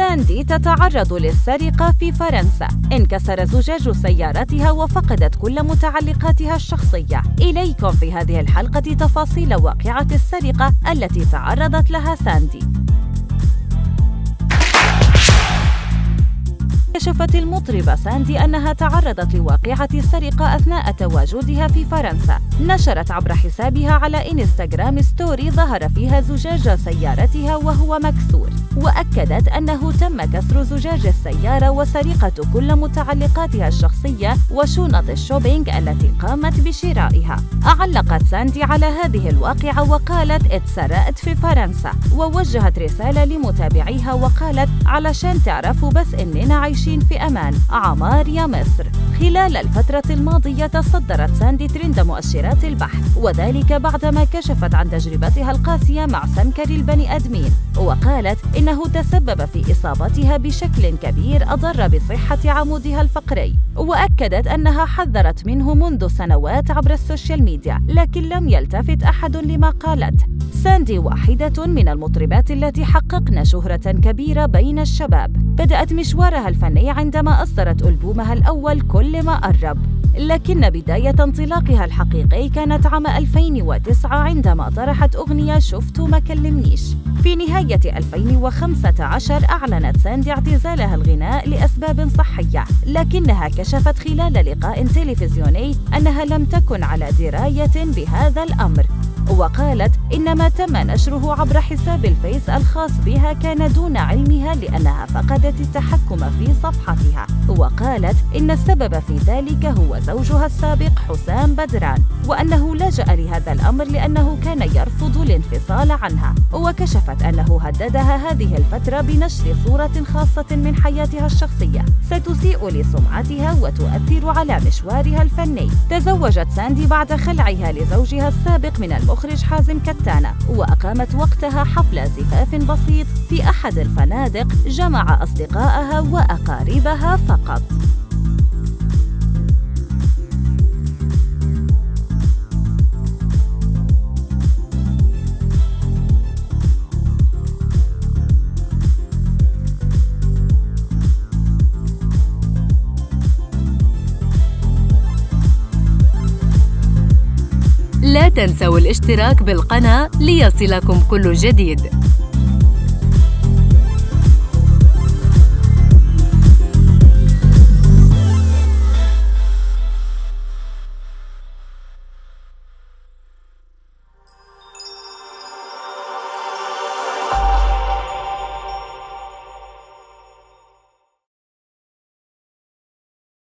ساندي تتعرض للسرقة في فرنسا. انكسر زجاج سيارتها وفقدت كل متعلقاتها الشخصية. إليكم في هذه الحلقة تفاصيل واقعة السرقة التي تعرضت لها ساندي. كشفت المطربة ساندي أنها تعرضت لواقعة سرقة أثناء تواجدها في فرنسا. نشرت عبر حسابها على إنستغرام story ظهر فيها زجاج سيارتها وهو مكسور. وأكدت أنه تم كسر زجاج السيارة وسرقة كل متعلقاتها الشخصية وشنط ال shopping التي قامت بشرائها. علقت ساندي على هذه الواقعة وقالت اتسرقت في فرنسا. ووجهت رسالة لمتابعيها وقالت علشان تعرفوا بس إننا عايشين في أمان. عمار يا مصر. خلال الفترة الماضية تصدرت ساندي ترند مؤشرات البحث وذلك بعدما كشفت عن تجربتها القاسية مع سمكر البني آدمين. وقالت إنه تسبب في إصابتها بشكل كبير أضر بصحة عمودها الفقري. وأكدت أنها حذرت منه منذ سنوات عبر ال social media لكن لم يلتفت أحد لما قالت. ساندي واحدة من المطربات التي حققن شهرة كبيرة بين الشباب. بدأت مشوارها الفني عندما أصدرت ألبومها الأول كل ما قرب لكن بداية انطلاقها الحقيقي كانت عام 2009 عندما طرحت أغنية شفت ما كلمنيش في نهاية 2015 أعلنت ساندي اعتزالها الغناء لأسباب صحية لكنها كشفت خلال لقاء تلفزيوني أنها لم تكن على دراية بهذا الأمر. وقالت إن ما تم نشره عبر حساب الفيس الخاص بها كان دون علمها لأنها فقدت التحكم في صفحتها. وقالت إن السبب في ذلك هو زوجها السابق حسام بدران وأنه لجأ لهذا الأمر لأنه كان يرفض الانفصال عنها. وكشفت أنه هددها هذه الفترة بنشر صورة خاصة من حياتها الشخصية. ستسيء لسمعتها وتؤثر على مشوارها الفني. تزوجت ساندي بعد خلعها لزوجها السابق من المخرج حازم كتانة وأقامت وقتها حفل زفاف بسيط في أحد الفنادق جمع أصدقائها وأقاربها فقط. تنسوا الاشتراك بالقناة ليصلكم كل جديد.